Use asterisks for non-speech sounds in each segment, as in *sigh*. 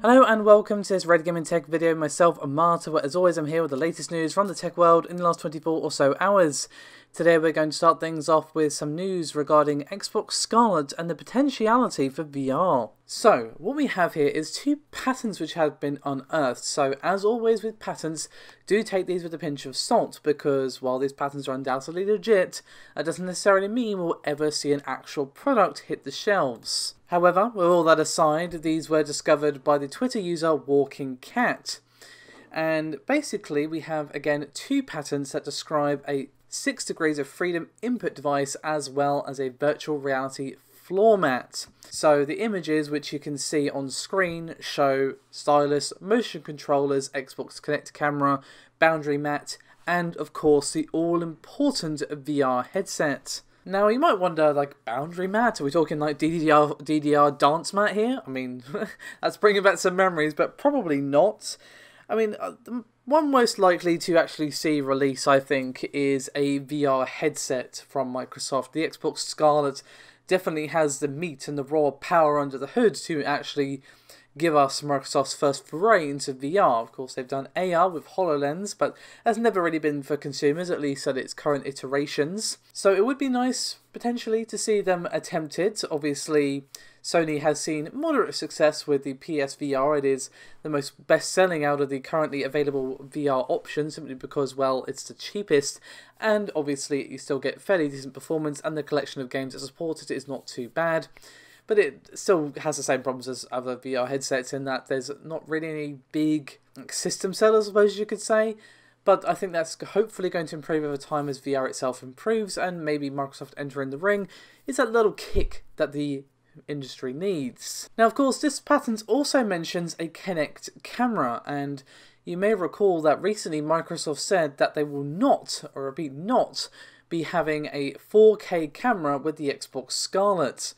Hello and welcome to this Red Gaming Tech video. Myself, Marta, as always I'm here with the latest news from the tech world in the last 24 or so hours. Today we're going to start things off with some news regarding Xbox Scarlett and the potentiality for VR. So, what we have here is two patents which have been unearthed. So, as always with patents, do take these with a pinch of salt because while these patents are undoubtedly legit, that doesn't necessarily mean we'll ever see an actual product hit the shelves. However, with all that aside, these were discovered by the Twitter user Walking Cat. And basically, we have again two patents that describe a 6 degrees of freedom input device as well as a virtual reality floor mat. So the images which you can see on screen show stylus, motion controllers, Xbox Kinect camera, boundary mat, and of course the all-important VR headset. Now you might wonder, like boundary mat? Are we talking like DDR DDR dance mat here? I mean, *laughs* that's bringing back some memories, but probably not. I mean, uh, one most likely to actually see release, I think, is a VR headset from Microsoft. The Xbox Scarlett definitely has the meat and the raw power under the hood to actually give us Microsoft's first foray into VR. Of course, they've done AR with HoloLens, but that's never really been for consumers, at least at its current iterations. So it would be nice, potentially, to see them attempted. Obviously, Sony has seen moderate success with the PSVR. It is the most best selling out of the currently available VR options simply because, well, it's the cheapest and obviously you still get fairly decent performance and the collection of games that support it is not too bad but it still has the same problems as other VR headsets in that there's not really any big system sellers, I suppose you could say. But I think that's hopefully going to improve over time as VR itself improves, and maybe Microsoft entering the ring is that little kick that the industry needs. Now, of course, this patent also mentions a Kinect camera, and you may recall that recently Microsoft said that they will not, or repeat, not, be having a 4K camera with the Xbox Scarlett.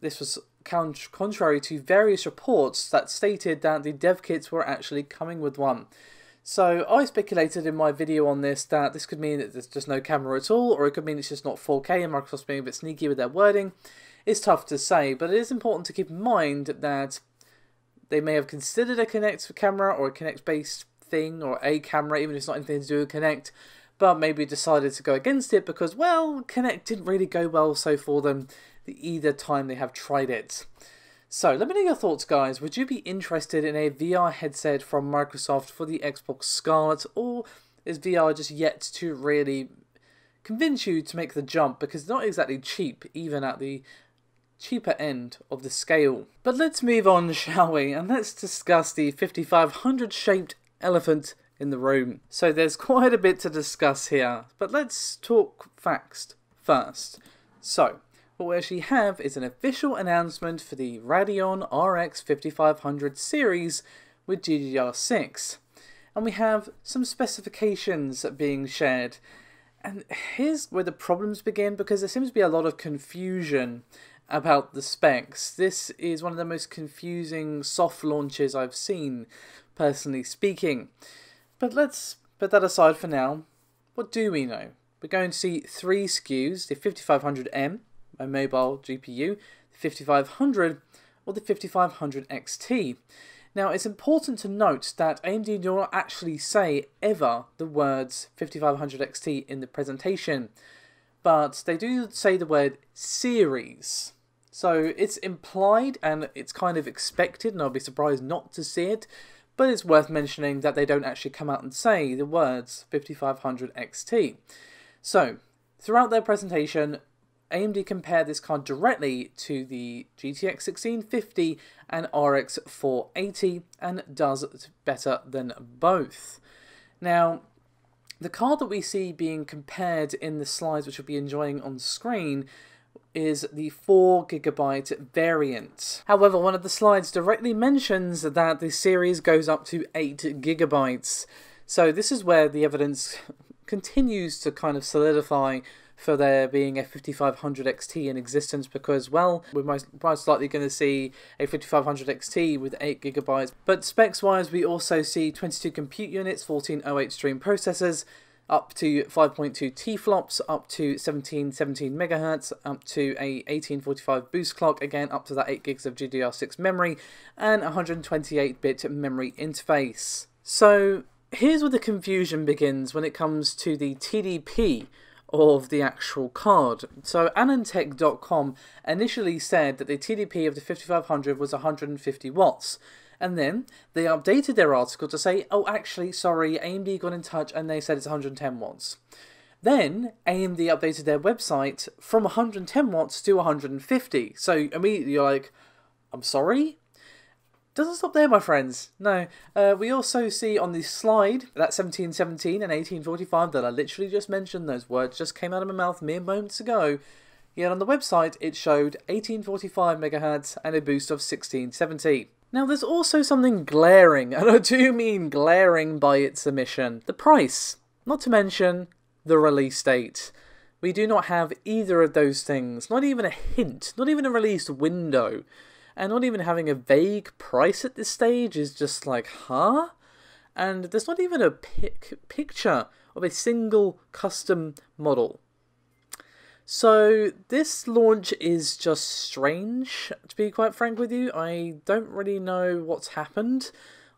This was contrary to various reports that stated that the dev kits were actually coming with one. So I speculated in my video on this that this could mean that there's just no camera at all, or it could mean it's just not 4K and Microsoft's being a bit sneaky with their wording. It's tough to say, but it is important to keep in mind that they may have considered a Kinect camera or a Kinect based thing or a camera, even if it's not anything to do with Kinect, but maybe decided to go against it because, well, Kinect didn't really go well so for them either time they have tried it. So, let me know your thoughts, guys. Would you be interested in a VR headset from Microsoft for the Xbox Scarlett, or is VR just yet to really convince you to make the jump because it's not exactly cheap, even at the cheaper end of the scale. But let's move on, *laughs* shall we? And let's discuss the 5500 shaped elephant in the room. So there's quite a bit to discuss here, but let's talk facts first. So, what we have is an official announcement for the Radeon RX 5500 series with GDDR6. And we have some specifications being shared. And here's where the problems begin because there seems to be a lot of confusion about the specs. This is one of the most confusing soft launches I've seen, personally speaking. But let's put that aside for now. What do we know? We're going to see three SKUs, the 5500M, a mobile GPU, the 5500 or the 5500 XT. Now, it's important to note that AMD do not actually say ever the words 5500 XT in the presentation, but they do say the word series. So it's implied and it's kind of expected, and I'll be surprised not to see it, but it's worth mentioning that they don't actually come out and say the words 5500 XT. So, throughout their presentation, AMD compared this card directly to the GTX 1650 and RX 480 and does better than both. Now, the card that we see being compared in the slides which you'll be enjoying on screen is the 4GB variant. However, one of the slides directly mentions that the series goes up to 8GB. So this is where the evidence *laughs* continues to kind of solidify for there being a 5500 XT in existence because, well, we're most, most likely going to see a 5500 XT with 8GB. But specs wise, we also see 22 compute units, 1408 stream processors, up to 5.2 T-flops, up to 1717 megahertz, up to a 1845 boost clock, again up to that 8 gigs of GDDR6 memory, and 128-bit memory interface. So here's where the confusion begins when it comes to the TDP of the actual card. So AnandTech.com initially said that the TDP of the 5500 was 150 watts and then they updated their article to say, oh, actually, sorry, AMD got in touch and they said it's 110 watts. Then AMD updated their website from 110 watts to 150. So immediately you're like, I'm sorry? Doesn't stop there, my friends. No. Uh, we also see on the slide that 1717 and 1845 that I literally just mentioned, those words just came out of my mouth mere moments ago. Yet on the website it showed 1845 MHz and a boost of 1670. Now, there's also something glaring, *laughs* and I do mean glaring by its omission the price, not to mention the release date. We do not have either of those things, not even a hint, not even a release window, and not even having a vague price at this stage is just like, huh? And there's not even a pic- picture of a single custom model. So this launch is just strange, to be quite frank with you. I don't really know what's happened.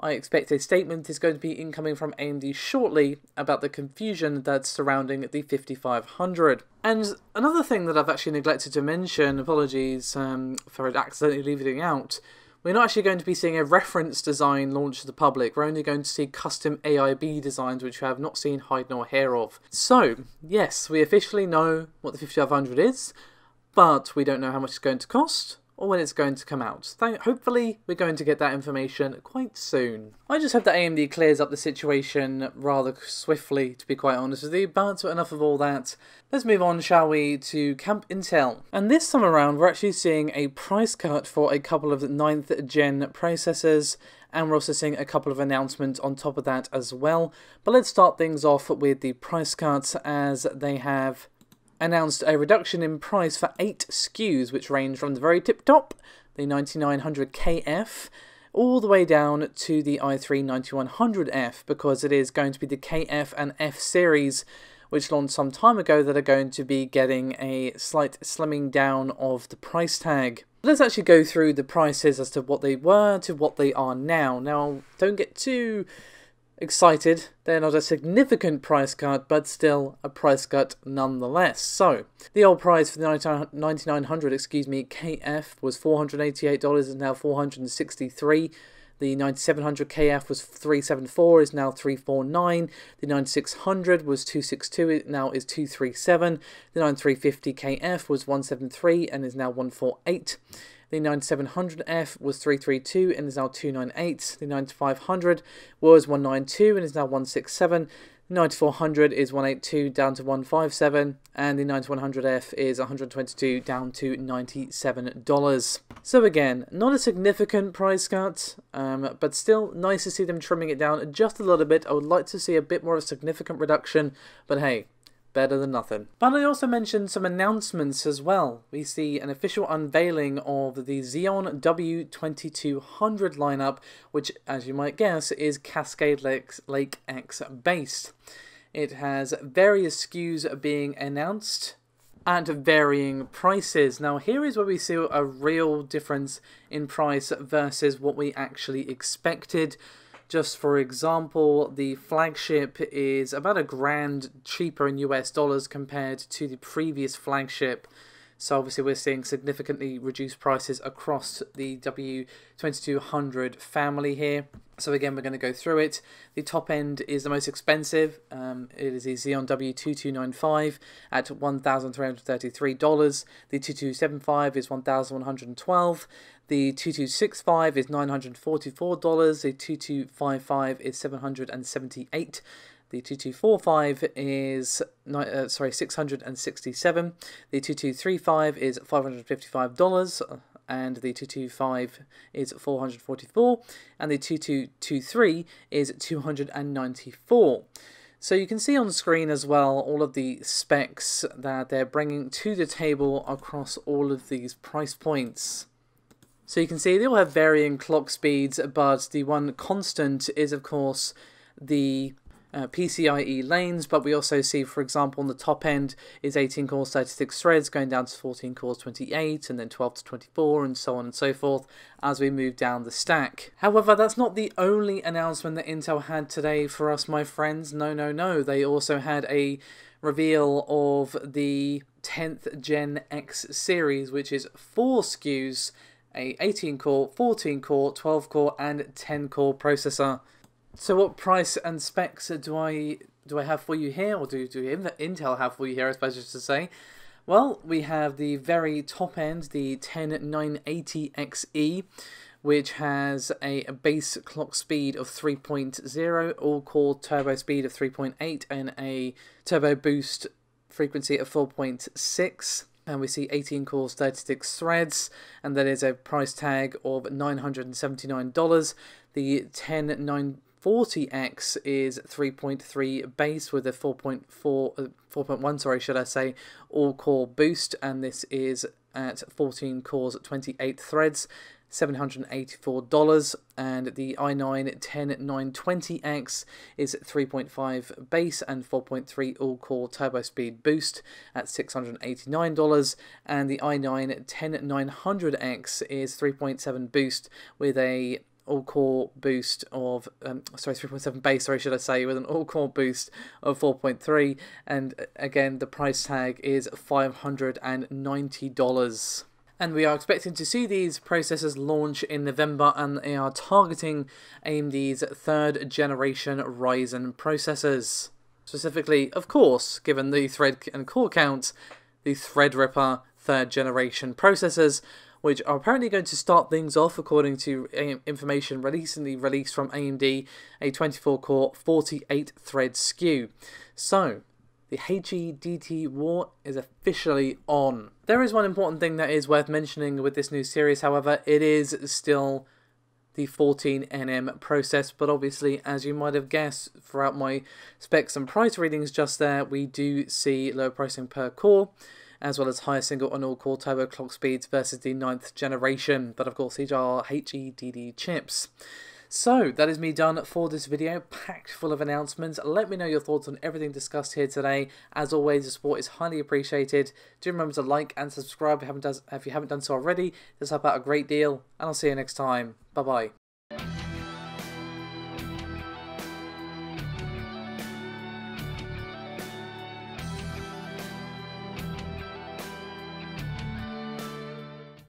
I expect a statement is going to be incoming from AMD shortly about the confusion that's surrounding the 5500. And another thing that I've actually neglected to mention, apologies um, for accidentally leaving it out, we're not actually going to be seeing a reference design launched to the public. We're only going to see custom AIB designs which we have not seen hide nor hair of. So, yes, we officially know what the 5500 is, but we don't know how much it's going to cost or when it's going to come out. hopefully, we're going to get that information quite soon. I just hope that AMD clears up the situation rather swiftly, to be quite honest with you, but enough of all that. Let's move on, shall we, to Camp Intel. And this time around, we're actually seeing a price cut for a couple of 9th gen processors, and we're also seeing a couple of announcements on top of that as well. But let's start things off with the price cuts as they have announced a reduction in price for eight SKUs, which range from the very tip top, the 9900KF, all the way down to the i3 9100F, because it is going to be the KF and F series, which launched some time ago, that are going to be getting a slight slimming down of the price tag. Let's actually go through the prices as to what they were to what they are now. Now, don't get too excited. They're not a significant price cut, but still a price cut nonetheless. So, the old price for the 9900, excuse me, KF was $488, is now 463 the 9700 KF was 374, is now 349. The 9600 was 262, it now is 237. The 9350 KF was 173 and is now 148. The 9700F was 332 and is now 298. The 9500 was 192 and is now 167. The 9400 is 182 down to 157 and the 9100F is 122 down to $97. So again, not a significant price cut, um, but still nice to see them trimming it down just a little bit. I would like to see a bit more of a significant reduction, but hey, better than nothing. But I also mentioned some announcements as well. We see an official unveiling of the Xeon W2200 lineup, which, as you might guess, is Cascade Lake X based. It has various SKUs being announced at varying prices. Now, here is where we see a real difference in price versus what we actually expected. Just for example, the flagship is about a grand cheaper in US dollars compared to the previous flagship. So obviously we're seeing significantly reduced prices across the W2200 family here. So again, we're going to go through it. The top end is the most expensive. Um, it is the Xeon W2295 at $1,333. The 2275 is 1,112. The 2265 is $944. The 2255 is 778 the 2245 is uh, sorry 667. The 2235 is $555 and the 225 is 444 and the 2223 is 294. So you can see on screen as well all of the specs that they're bringing to the table across all of these price points. So you can see they all have varying clock speeds, but the one constant is of course the uh, PCIe lanes, but we also see, for example, on the top end is 18 cores, 36 threads, going down to 14 cores, 28, and then 12 to 24, and so on and so forth as we move down the stack. However, that's not the only announcement that Intel had today for us, my friends. No, no, no. They also had a reveal of the 10th Gen X series, which is four SKUs a 18 core, 14 core, 12 core, and 10 core processor. So what price and specs do I do I have for you here, or do do Intel have for you here? I suppose just to say. Well, we have the very top end, the 10980XE, which has a base clock speed of 3.0, all-core turbo speed of 3.8, and a turbo boost frequency of 4.6 and we see 18 cores 36 threads and that is a price tag of $979 the 10940X is 3.3 base with a 4.4 uh, 4.1 sorry should I say all core boost. And this is at 14 cores 28 threads $784 and the i9 10920X is 3.5 base and 4.3 all-core turbo speed boost at $689 and the i9 10900X is 3.7 boost with a all-core boost of um, sorry 3.7 base sorry should I say with an all-core boost of 4.3 and again the price tag is $590 and we are expecting to see these processors launch in November and they are targeting AMD's third generation Ryzen processors. Specifically, of course, given the thread and core count, the Threadripper third generation processors, which are apparently going to start things off according to um, information recently released from AMD, a 24 core 48 thread SKU. So, the HEDT war is officially on. There is one important thing that is worth mentioning with this new series, however, it is still the 14nm process, but obviously, as you might have guessed throughout my specs and price readings just there, we do see lower pricing per core, as well as higher single and all core turbo clock speeds versus the 9th generation, but of course, these are HEDT chips. So, that is me done for this video, packed full of announcements. Let me know your thoughts on everything discussed here today. As always, the support is highly appreciated. Do remember to like and subscribe if you haven't, done so already. This help out a great deal, and I'll see you next time. Bye-bye.